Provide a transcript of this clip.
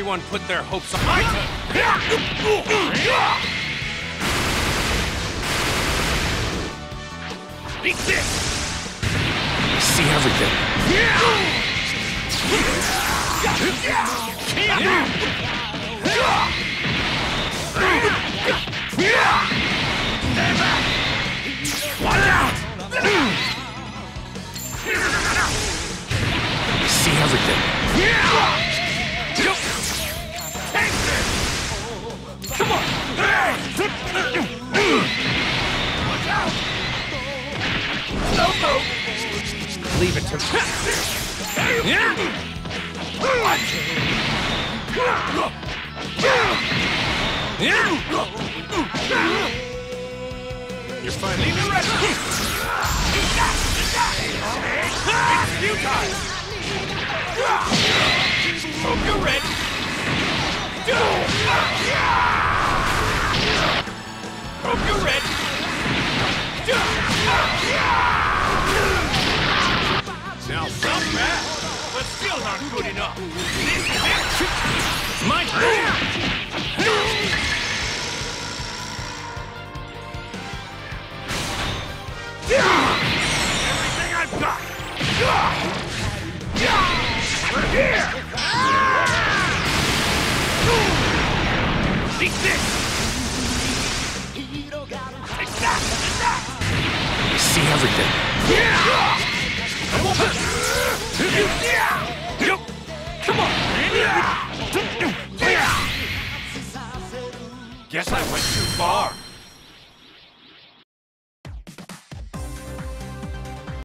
everyone put their hopes on my this! See everything. See everything. Leave it to me. You're finally ready! It's futile! Hope you're ready! Hope you're! Not good enough. This is it! My turn! Everything I've got! We're here! Eat this! That! See everything. Come Guess I went too far.